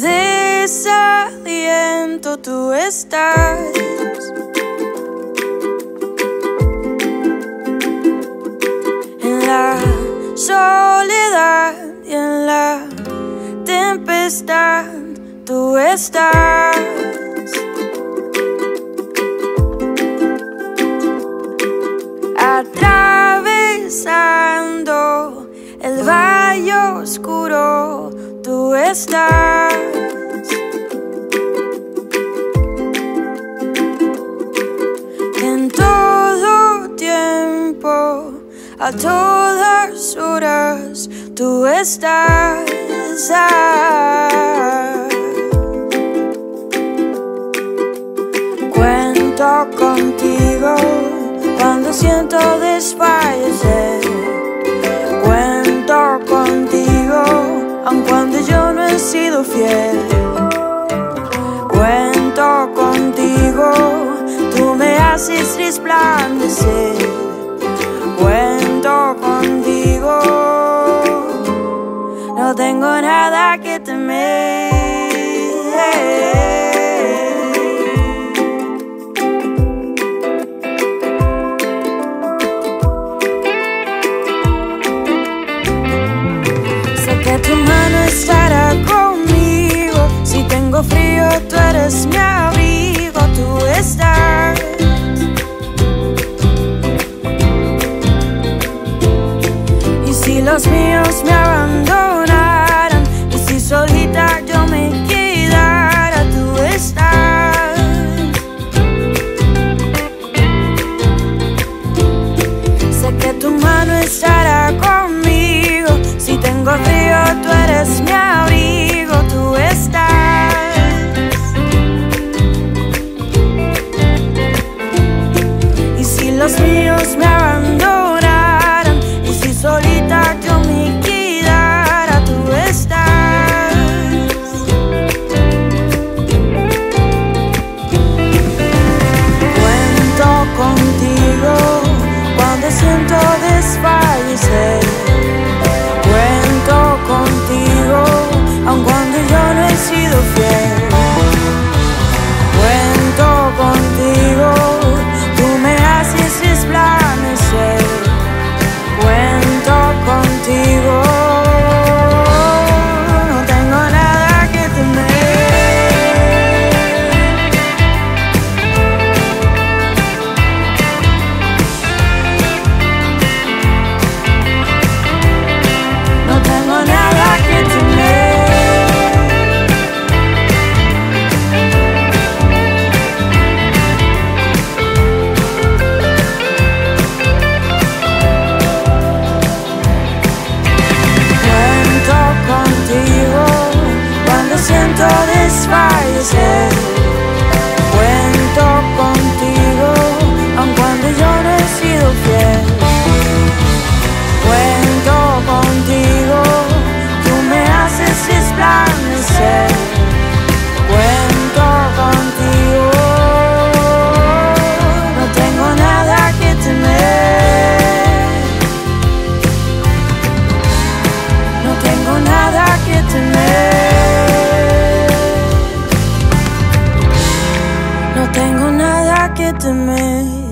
desaliento tú estás. En la soledad y en la tempestad tú estás. Atravesando el valle oscuro tú estás. En todo tiempo, a todas horas, tú estás. Cuento contigo cuando siento desfallecer. haces resplandecer. Cuento contigo, no tengo nada que temer. all this fire is nada que temer.